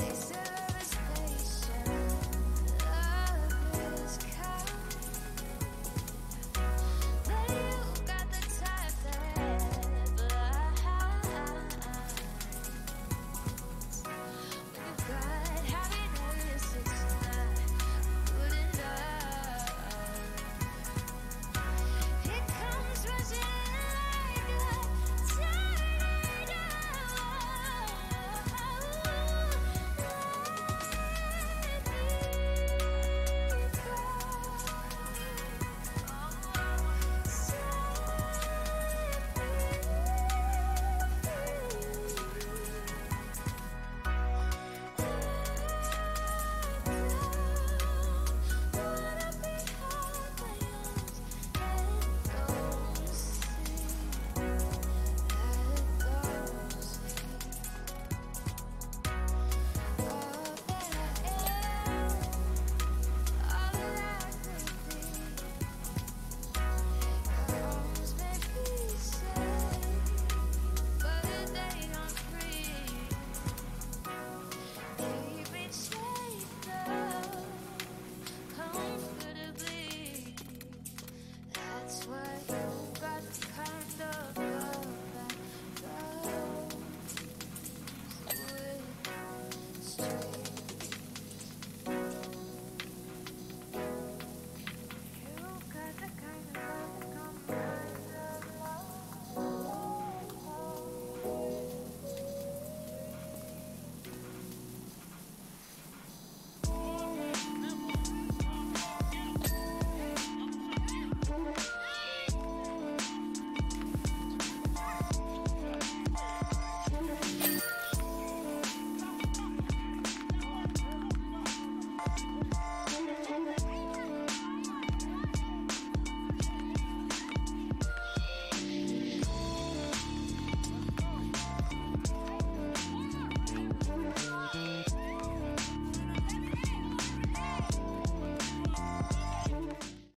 this.